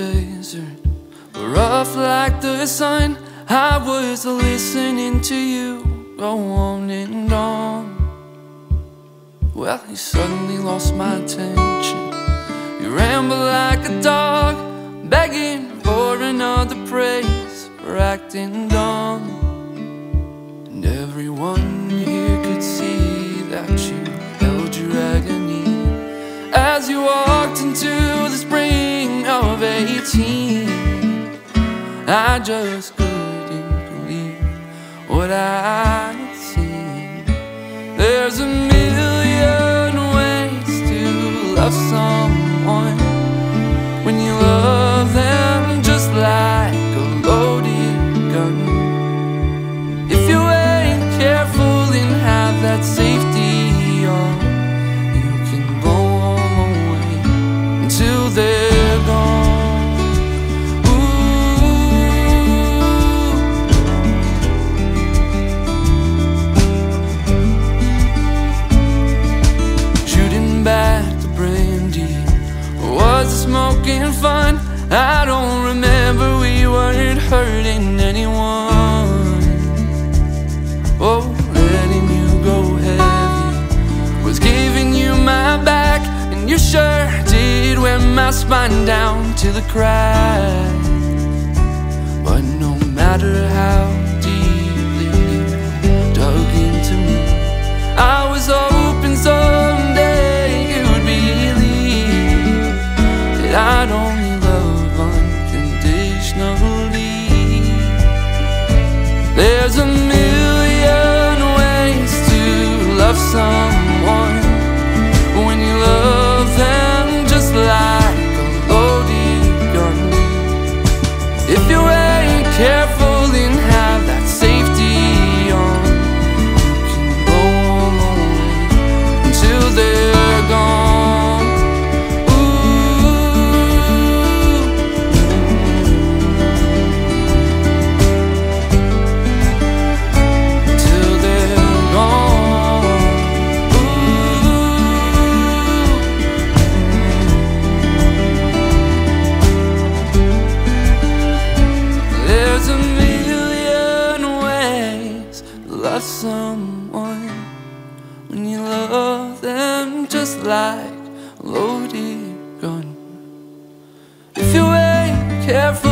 desert were rough like the sun. I was listening to you go on and on. Well, you suddenly lost my attention. You ramble like a dog, begging for another praise for acting dumb. And everyone here could see that you held your agony as you walked into. 18. I just couldn't believe what I had seen. There's a million ways to love someone when you love them just like a loaded gun. If you ain't careful and have that safety on, you can blow 'em away until they're I don't remember we weren't hurting anyone. Oh, letting you go heavy Was giving you my back And you sure did wear my spine down to the crack. But no matter how deeply you dug into love someone when you love them just like a loaded gun. If you ain't careful